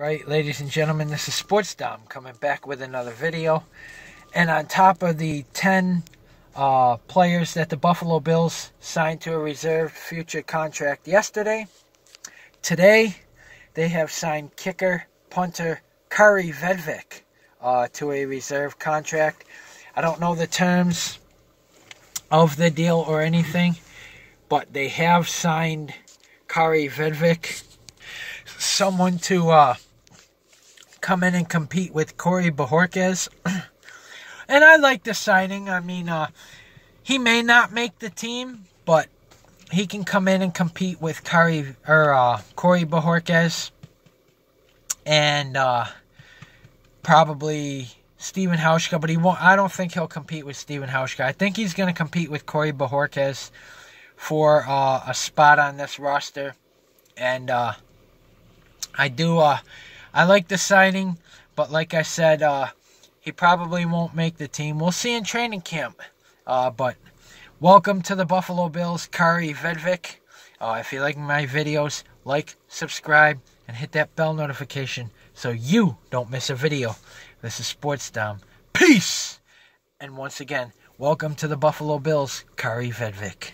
Right, ladies and gentlemen, this is Sports Dom coming back with another video. And on top of the 10 uh, players that the Buffalo Bills signed to a reserved future contract yesterday, today they have signed kicker, punter Kaare Vedvik uh, to a reserve contract. I don't know the terms of the deal or anything, but they have signed Kaare Vedvik, someone to uh, come in and compete with Corey Bojorquez. and I like the signing. I mean, uh, he may not make the team, but he can come in and compete with Kari, or, uh, Corey Bojorquez and uh, probably Stephen Hauschka, but he won't. I don't think he'll compete with Stephen Hauschka. I think he's going to compete with Corey Bojorquez for uh, a spot on this roster, and uh, I do. I like the signing, but like I said, uh, he probably won't make the team. We'll see in training camp. Uh, but welcome to the Buffalo Bills, Kaare Vedvik. Uh, if you like my videos, like, subscribe, and hit that bell notification so you don't miss a video. This is Sports Dom. Peace! And once again, welcome to the Buffalo Bills, Kaare Vedvik.